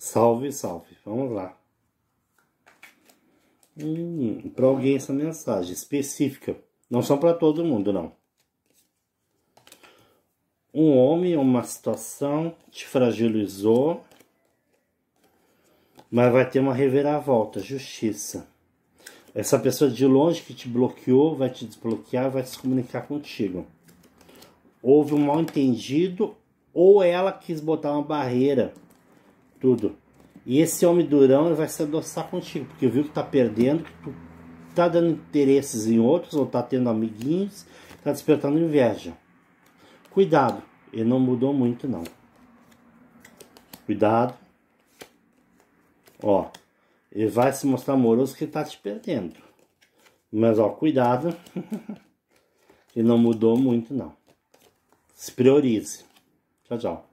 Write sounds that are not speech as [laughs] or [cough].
Salve, salve. Vamos lá. Hum, para alguém essa mensagem específica. Não são para todo mundo, não. Um homem, uma situação te fragilizou, mas vai ter uma reviravolta, justiça. Essa pessoa de longe que te bloqueou vai te desbloquear, vai se comunicar contigo. Houve um mal entendido ou ela quis botar uma barreira tudo. E esse homem durão vai se adoçar contigo, porque viu que tá perdendo, que tu tá dando interesses em outros, ou tá tendo amiguinhos, tá despertando inveja. Cuidado, ele não mudou muito não. Cuidado. Ó, ele vai se mostrar amoroso que tá te perdendo. Mas ó, cuidado. [laughs] ele não mudou muito não. Se priorize. Tchau, tchau.